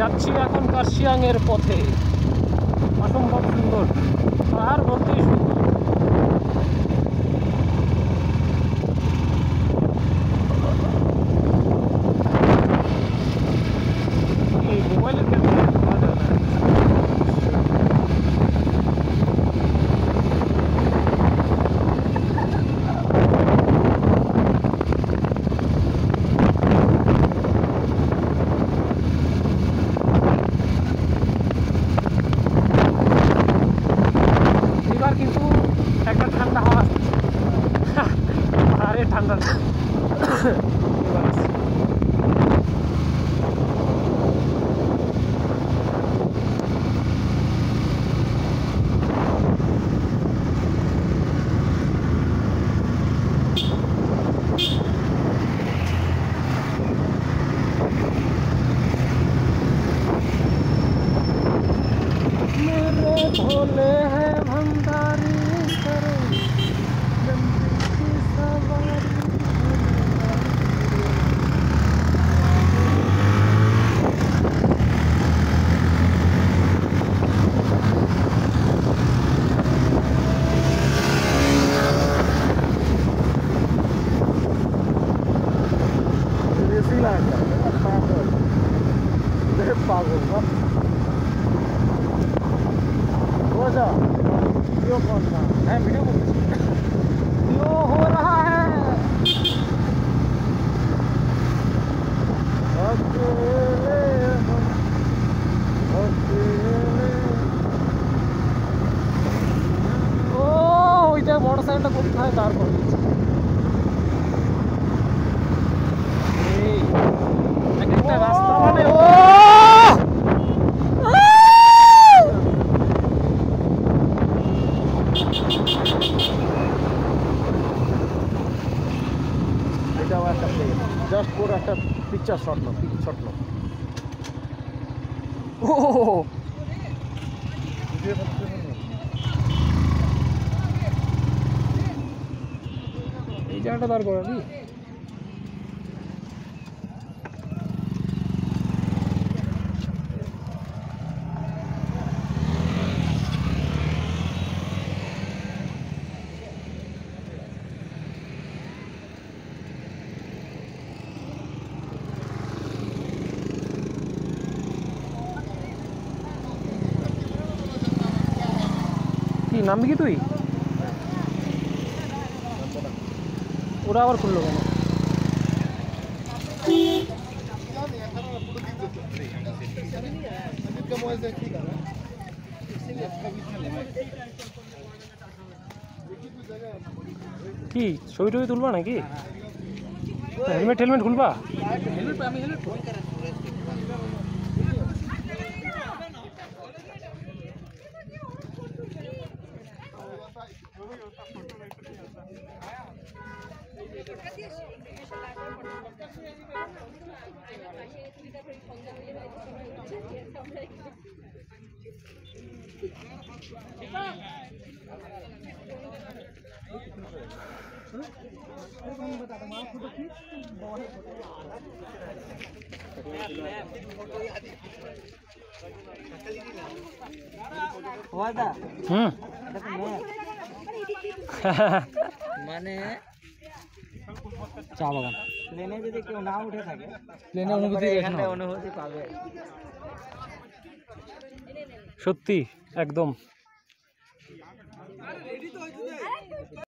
যাচ্ছি এখন কার্শিয়াং এর পথে। অসম্ভব সুন্দর। পাহাড় ভর্তি সুন্দর। এই মোবাইলের Buradan Hãy subscribe không bỏ होगा रोजा वीडियो मोटरसाइकिल तो कोई था तार पड़ी জাস্ট ওর একটা পিকচার শট নাও শট নাও। এই জায়গাটা দাঁড় করাবি? নামবি কি তুই? ওরা আবার খুললো কেন? কি, ছবি টবি তুলবা নাকি? হেলমেট হেলমেট খুলবা? वादा हाँ মানে চা বাগান। প্লেনে যদি কেউ না উঠে থাকে প্লেনে অনুভূতি এখানে অনুভূতি পাবে। সত্যি একদম।